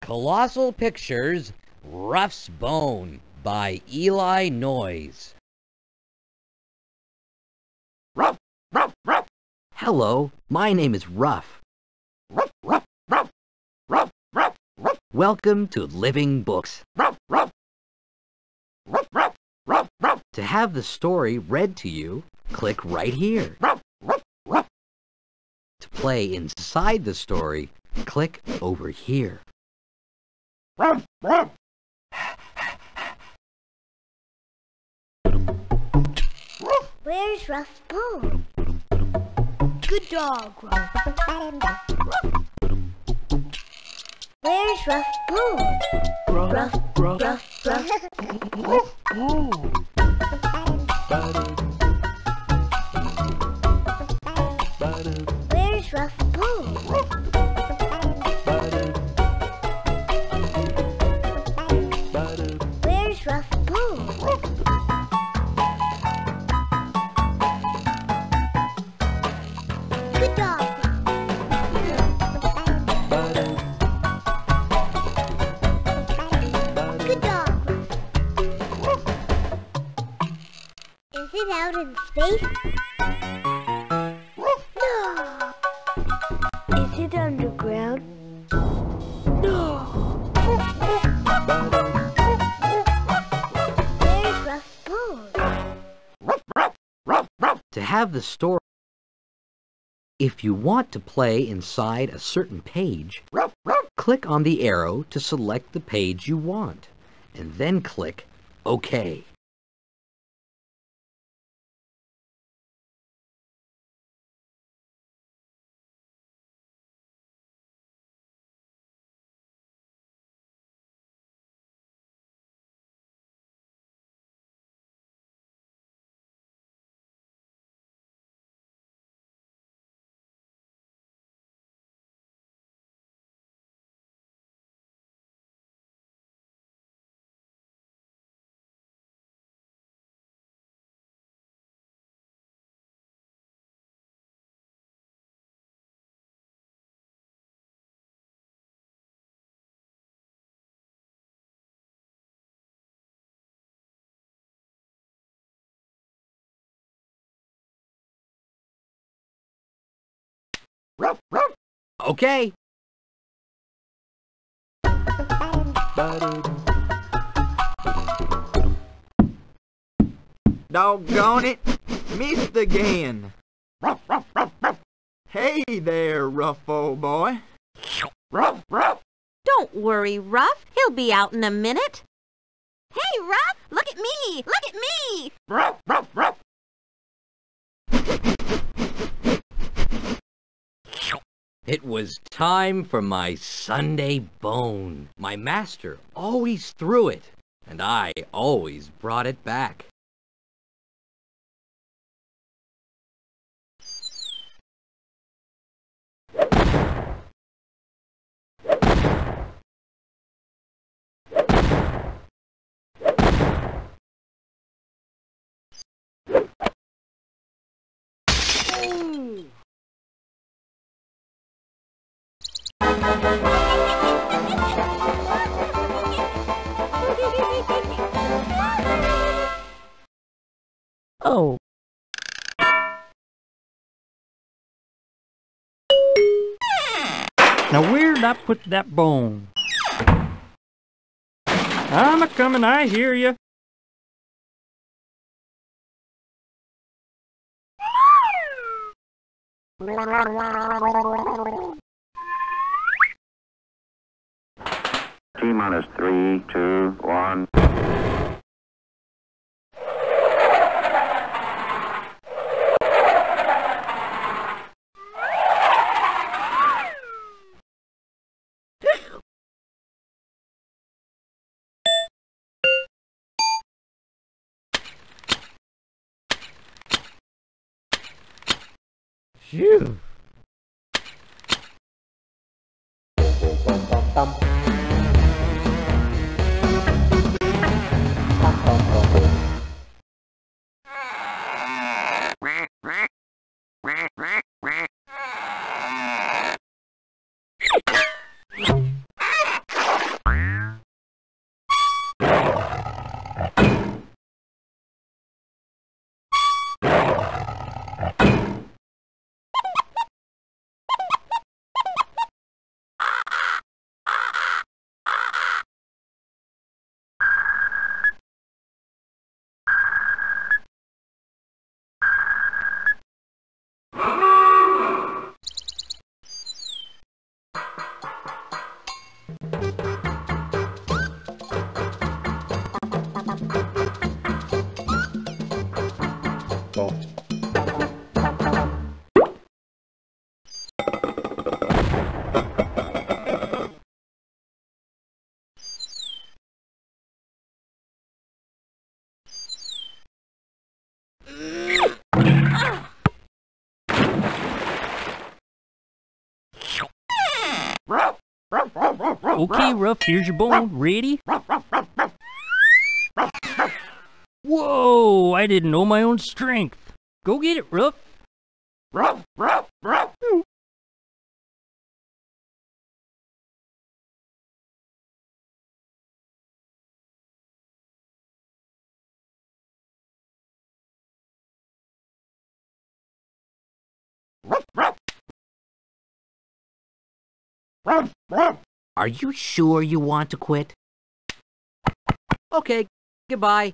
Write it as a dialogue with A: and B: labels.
A: Colossal Pictures Ruff's Bone by Eli Noyes.
B: Ruff, ruff, ruff,
A: Hello, my name is Ruff. Welcome to Living Books. To have the story read to you, click right here. To play inside the story, click over here.
C: Where's Ruff's bone? Good dog, Ruff. Where's Ruff's bone? Ruff, Ruff, Ruff. Where's Ruff's bone? Out in space? No. Is it underground? No.
B: Ruff.
A: To have the story, if you want to play inside a certain page, click on the arrow to select the page you want, and then click OK.
B: Ruff, ruff.
A: OK.
D: Doggone it! Missed again. Hey there, Ruff old boy.
E: Don't worry, Ruff. He'll be out in a minute. Hey, Ruff, look at me. Look at me.
B: Ruff, ruff, ruff.
A: It was time for my Sunday bone. My master always threw it, and I always brought it back.
F: Oh. Now where'd I put that bone? I'm a comin', I hear you.
G: T minus three, two, one.
F: Phew. Okay, Ruff, here's your bone. Ready? Whoa, I didn't know my own strength. Go get it, Ruff.
B: Ruff, ruff, ruff. Ruff, ruff. Ruff, ruff.
A: Are you sure you want to quit? Okay, goodbye.